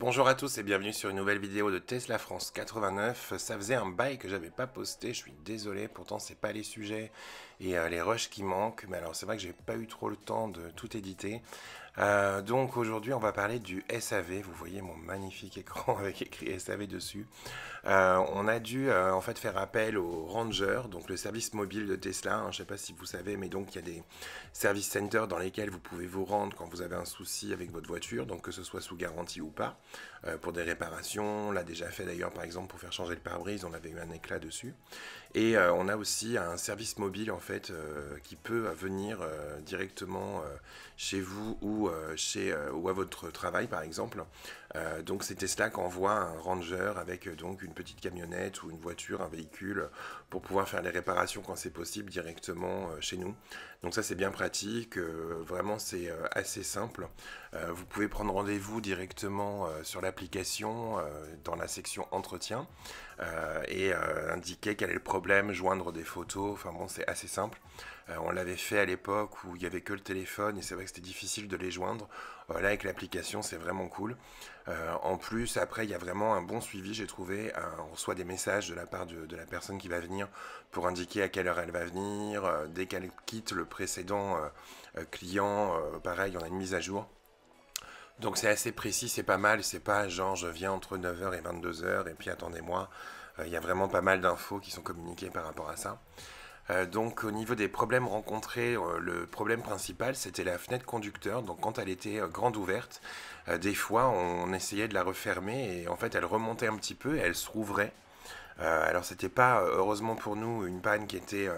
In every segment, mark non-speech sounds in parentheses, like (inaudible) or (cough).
Bonjour à tous et bienvenue sur une nouvelle vidéo de Tesla France 89. Ça faisait un bail que j'avais pas posté, je suis désolé, pourtant c'est pas les sujets et euh, les rushs qui manquent, mais alors c'est vrai que j'ai pas eu trop le temps de tout éditer. Euh, donc aujourd'hui on va parler du SAV, vous voyez mon magnifique (laughs) écran avec écrit SAV dessus. Euh, on a dû en fait faire appel au Ranger, donc le service mobile de Tesla, hein, je sais pas si vous savez, mais donc il y a des service centers dans lesquels vous pouvez vous rendre quand vous avez un souci avec votre voiture, donc que ce soit sous garantie ou pas, pour des réparations, on l'a déjà fait d'ailleurs par exemple pour faire changer le pare-brise, on avait eu un éclat dessus. Et on a aussi un service mobile en fait qui peut venir directement chez vous ou euh, chez, euh, ou à votre travail par exemple. Euh, donc c'est Tesla qui envoie un ranger avec donc une petite camionnette ou une voiture, un véhicule pour pouvoir faire les réparations quand c'est possible directement chez nous. Donc ça c'est bien pratique, vraiment c'est assez simple. vous pouvez prendre rendez-vous directement sur l'application dans la section entretien et indiquer quel est le problème, joindre des photos, enfin bon c'est assez simple. On l'avait fait à l'époque où il n'y avait que le téléphone et c'est vrai que c'était difficile de les joindre. Euh, là, avec l'application, c'est vraiment cool. Euh, en plus, après, il y a vraiment un bon suivi, j'ai trouvé. Euh, on reçoit des messages de la part de, la personne qui va venir pour indiquer à quelle heure elle va venir. dès qu'elle quitte le précédent client, pareil, on a une mise à jour. Donc c'est assez précis, c'est pas mal, c'est pas genre je viens entre 9h et 22h et puis attendez-moi. Il y a vraiment pas mal d'infos qui sont communiquées par rapport à ça. Euh, donc au niveau des problèmes rencontrés, euh, le problème principal c'était la fenêtre conducteur. Donc quand elle était euh, grande ouverte, des fois on essayait de la refermer et en fait elle remontait un petit peu et elle se rouvrait. alors c'était pas heureusement pour nous une panne qui était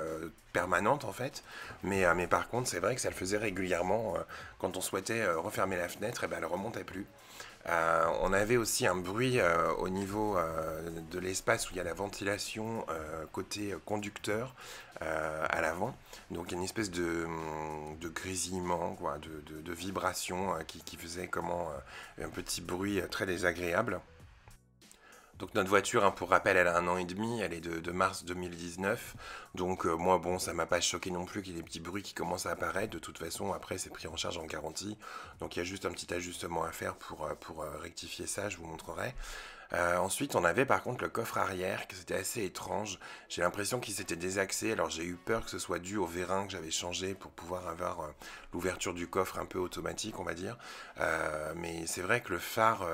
permanente en fait, mais, mais par contre c'est vrai que ça le faisait régulièrement quand on souhaitait refermer la fenêtre, et ben elle remontait plus. Euh, on avait aussi un bruit euh, au niveau euh, de l'espace où il y a la ventilation côté conducteur à l'avant. Donc une espèce de, grésillement, de, vibration qui, faisait comment un petit bruit très désagréable. Donc notre voiture, hein, pour rappel, elle a un an et demi, elle est de, mars 2019. Donc euh, moi, bon, ça m'a pas choqué non plus qu'il y ait des petits bruits qui commencent à apparaître. De toute façon, après, c'est pris en charge en garantie. Donc il y a juste un petit ajustement à faire pour, euh, euh, rectifier ça, je vous montrerai. Euh, ensuite, on avait par contre le coffre arrière, que c'était assez étrange. J'ai l'impression qu'il s'était désaxé, alors j'ai eu peur que ce soit dû au vérin que j'avais changé pour pouvoir avoir euh, l'ouverture du coffre un peu automatique, on va dire. Euh, mais c'est vrai que le phare,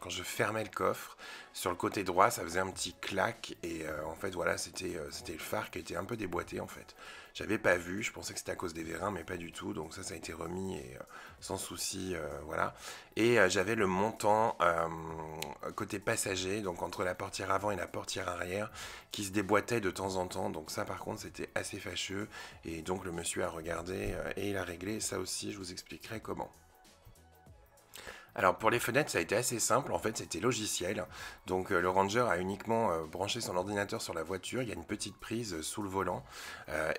quand je fermais le coffre, sur le côté droit, ça faisait un petit clac, et en fait, voilà, c'était le phare qui était un peu déboîté en fait. J'avais pas vu, je pensais que c'était à cause des vérins, mais pas du tout. Donc ça, ça a été remis et sans souci, voilà. Et j'avais le montant côté passagers, donc entre la portière avant et la portière arrière, qui se déboîtait de temps en temps. Donc ça par contre c'était assez fâcheux. Et donc le monsieur a regardé euh, et il a réglé. Ça aussi je vous expliquerai comment. Alors pour les fenêtres, ça a été assez simple. En fait, c'était logiciel. Donc euh, le Ranger a uniquement euh, branché son ordinateur sur la voiture. Il y a une petite prise sous le volant.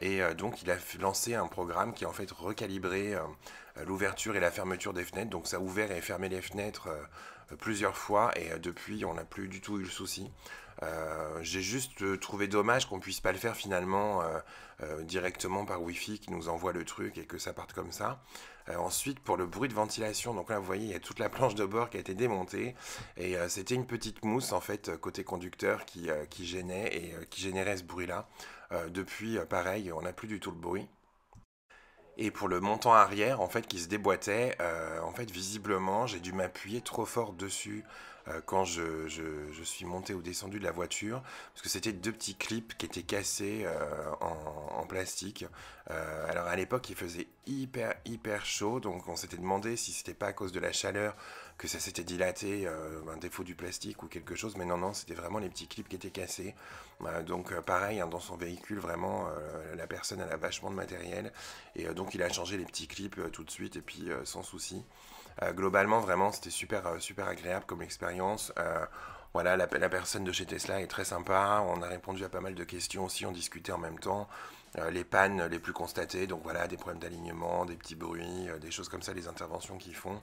et donc il a lancé un programme qui en fait recalibré l'ouverture et la fermeture des fenêtres. Donc ça a ouvert et fermé les fenêtres plusieurs fois et euh, depuis on n'a plus du tout eu le souci. Euh, j'ai juste euh, trouvé dommage qu'on puisse pas le faire finalement directement par Wi-Fi qui nous envoie le truc et que ça parte comme ça. ensuite pour le bruit de ventilation, donc là vous voyez il y a toute la planche de bord qui a été démontée et c'était une petite mousse en fait côté conducteur qui, gênait et qui générait ce bruit là. depuis pareil on n'a plus du tout le bruit. Et pour le montant arrière, en fait, qui se déboîtait, euh, en fait, visiblement, j'ai dû m'appuyer trop fort dessus euh, quand je, suis monté ou descendu de la voiture, parce que c'était deux petits clips qui étaient cassés euh, en, plastique. alors à l'époque, il faisait hyper, hyper chaud, donc on s'était demandé si c'était pas à cause de la chaleur que ça s'était dilaté, un défaut du plastique ou quelque chose, mais non, non, c'était vraiment les petits clips qui étaient cassés. donc pareil, hein, dans son véhicule, vraiment, la personne elle a vachement de matériel, et donc il a changé les petits clips euh, tout de suite et puis euh, sans souci. Euh, globalement, vraiment, c'était super, super agréable comme expérience. voilà, la, personne de chez Tesla est très sympa. On a répondu à pas mal de questions aussi, on discutait en même temps. les pannes les plus constatées, donc voilà, des problèmes d'alignement, des petits bruits, des choses comme ça, les interventions qu'ils font.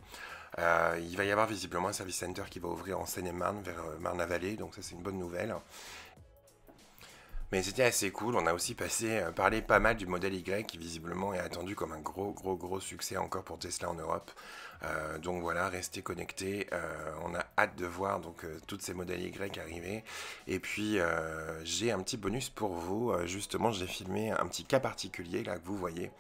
il va y avoir visiblement un service center qui va ouvrir en Seine-et-Marne, vers Marne-la-Vallée, donc ça c'est une bonne nouvelle. Mais c'était assez cool. On a aussi passé, euh, parlé pas mal du modèle Y qui visiblement est attendu comme un gros, gros, gros succès encore pour Tesla en Europe. Euh, donc voilà, restez connectés. Euh, on a hâte de voir donc toutes ces modèles Y arriver. Et puis j'ai un petit bonus pour vous. justement, j'ai filmé un petit cas particulier là que vous voyez.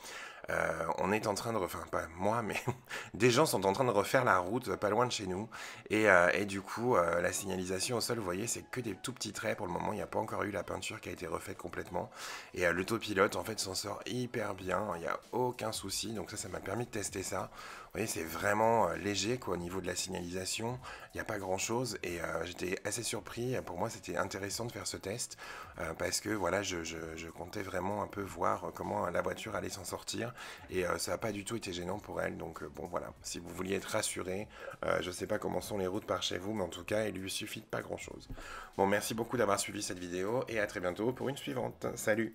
Euh, on est en train de, enfin pas moi, mais (laughs) des gens sont en train de refaire la route pas loin de chez nous. Et, euh, du coup, euh, la signalisation au sol, vous voyez, c'est que des tout petits traits pour le moment. Il n'y a pas encore eu la peinture qui a été refaite complètement. Et l'autopilote, en fait, s'en sort hyper bien. Il n'y a aucun souci. Donc ça, ça m'a permis de tester ça. Voyez, c'est vraiment léger quoi, au niveau de la signalisation. Il n'y a pas grand chose. Et j'étais assez surpris. Pour moi, c'était intéressant de faire ce test parce que voilà, je, comptais vraiment un peu voir comment la voiture allait s'en sortir. Et euh, ça n'a pas du tout été gênant pour elle. Donc euh, bon voilà, si vous vouliez être rassuré, euh, je ne sais pas comment sont les routes par chez vous, mais en tout cas, il lui suffit pas grand-chose. Bon, merci beaucoup d'avoir suivi cette vidéo et à très bientôt pour une suivante. Salut